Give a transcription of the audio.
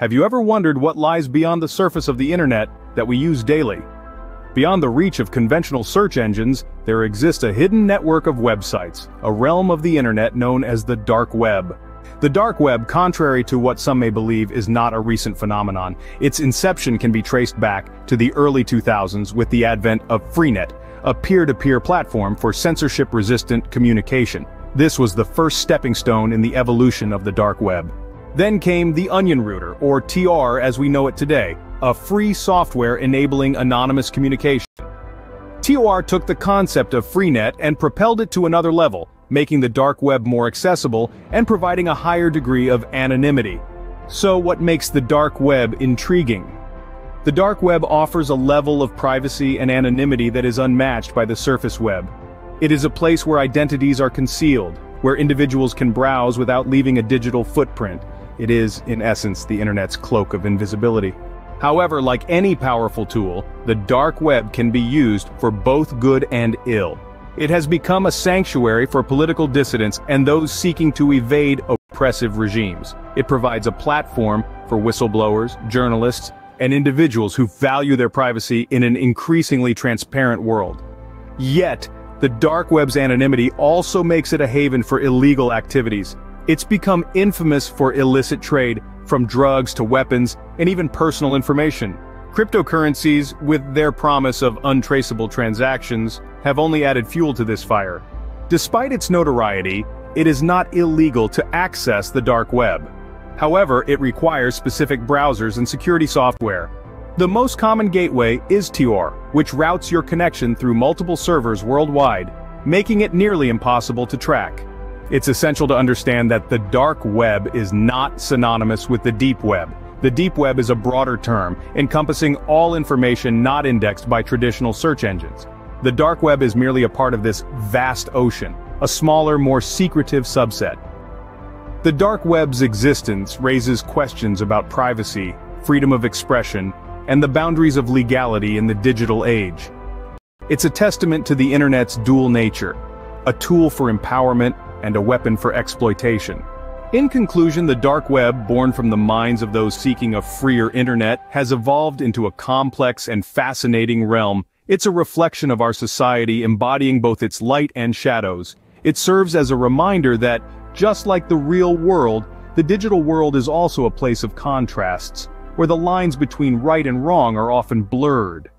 Have you ever wondered what lies beyond the surface of the internet that we use daily? Beyond the reach of conventional search engines, there exists a hidden network of websites, a realm of the internet known as the dark web. The dark web, contrary to what some may believe, is not a recent phenomenon. Its inception can be traced back to the early 2000s with the advent of Freenet, a peer-to-peer platform for censorship-resistant communication. This was the first stepping stone in the evolution of the dark web. Then came the Onion Router, or TOR as we know it today, a free software enabling anonymous communication. TOR took the concept of Freenet and propelled it to another level, making the dark web more accessible and providing a higher degree of anonymity. So what makes the dark web intriguing? The dark web offers a level of privacy and anonymity that is unmatched by the surface web. It is a place where identities are concealed, where individuals can browse without leaving a digital footprint. It is, in essence, the internet's cloak of invisibility. However, like any powerful tool, the dark web can be used for both good and ill. It has become a sanctuary for political dissidents and those seeking to evade oppressive regimes. It provides a platform for whistleblowers, journalists, and individuals who value their privacy in an increasingly transparent world. Yet, the dark web's anonymity also makes it a haven for illegal activities. It's become infamous for illicit trade, from drugs to weapons, and even personal information. Cryptocurrencies, with their promise of untraceable transactions, have only added fuel to this fire. Despite its notoriety, it is not illegal to access the dark web. However, it requires specific browsers and security software. The most common gateway is Tor, which routes your connection through multiple servers worldwide, making it nearly impossible to track. It's essential to understand that the dark web is not synonymous with the deep web. The deep web is a broader term, encompassing all information not indexed by traditional search engines. The dark web is merely a part of this vast ocean, a smaller, more secretive subset. The dark web's existence raises questions about privacy, freedom of expression, and the boundaries of legality in the digital age. It's a testament to the internet's dual nature, a tool for empowerment and a weapon for exploitation. In conclusion, the dark web, born from the minds of those seeking a freer internet, has evolved into a complex and fascinating realm. It's a reflection of our society embodying both its light and shadows. It serves as a reminder that, just like the real world, the digital world is also a place of contrasts, where the lines between right and wrong are often blurred.